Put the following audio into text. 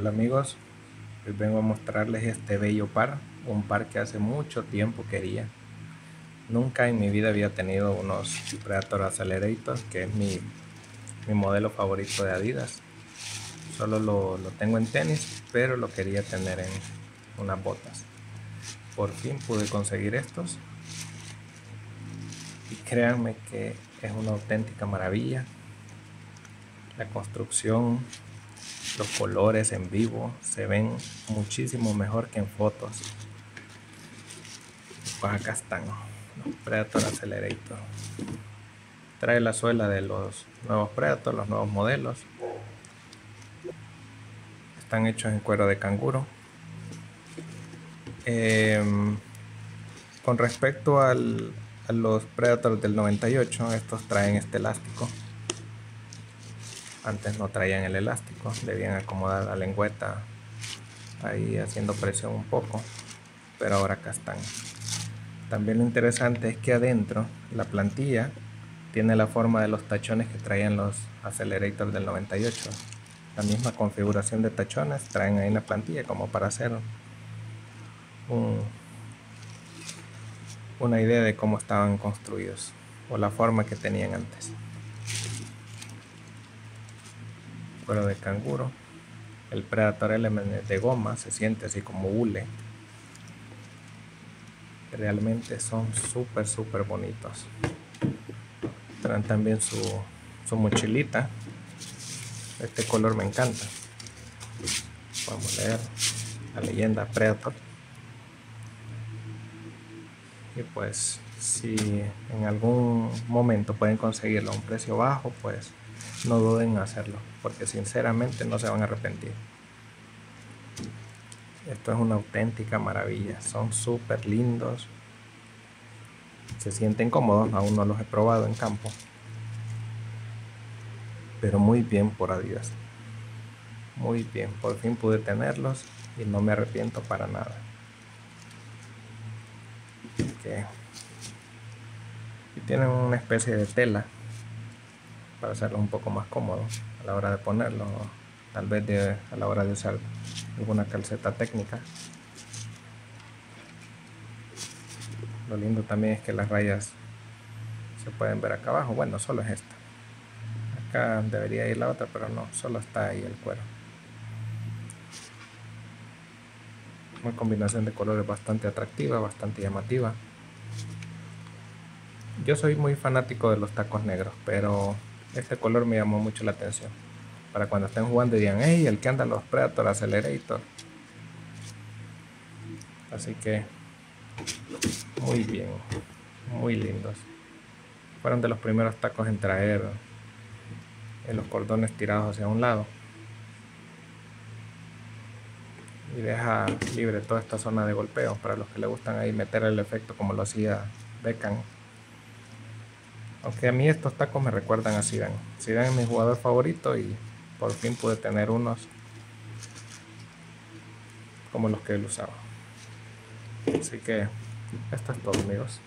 Hola amigos, hoy vengo a mostrarles este bello par, un par que hace mucho tiempo quería. Nunca en mi vida había tenido unos Predator Accelerator, que es mi, modelo favorito de Adidas. Solo lo, lo, tengo en tenis, pero lo quería tener en unas botas. Por fin pude conseguir estos. Y créanme que es una auténtica maravilla. La construcción los colores en vivo se ven muchísimo mejor que en fotos. Pues acá están los Predator Accelerator. Trae la suela de los nuevos Predator, los nuevos modelos. Están hechos en cuero de canguro. Em, con respecto a los Predator del 98, estos traen este elástico antes no traían el elástico, debían acomodar la lengüeta ahí haciendo presión un poco, pero ahora acá están. También lo interesante es que adentro la plantilla tiene la forma de los tachones que traían los Accelerators del 98. La misma configuración de tachones traen ahí en la plantilla como para hacer una idea de cómo estaban construidos o la forma que tenían antes. De canguro. El Predator Element de goma se siente así como hule. Realmente son súper, súper bonitos. Traen también su, su mochilita. Este color me encanta. Vamos a leer la leyenda Predator. Y pues si en algún momento pueden conseguirlo a un precio bajo, pues no duden en hacerlo, porque sinceramente no se van a arrepentir. Esto es una auténtica maravilla, son súper lindos, se sienten cómodos, aún no los he probado en campo, pero muy bien por Adidas. Muy bien, por fin pude tenerlos y no me arrepiento para nada. Y tienen una especie de tela para hacerlo un poco más cómodo a la hora de ponerlo, tal vez a la hora de usar alguna calceta técnica. Lo lindo también es que las rayas se pueden ver acá abajo, bueno, solo es esta. Acá debería ir la otra, pero no, solo está ahí el cuero. Una combinación de colores bastante atractiva, bastante llamativa. Yo soy muy fanático de los tacos negros, pero este color me llamó mucho la atención. Para cuando estén jugando digan, hey, el que anda los Predator Accelerator. Así que, muy bien, muy lindos. Fueron de los primeros tacos en traer en los cordones tirados hacia un lado. Y deja libre toda esta zona de golpeo para los que le gustan ahí meter el efecto como lo hacía Beckham aunque a mí estos tacos me recuerdan a Zidane. Zidane es mi jugador favorito y por fin pude tener unos como los que él usaba. Así que esto es todo amigos.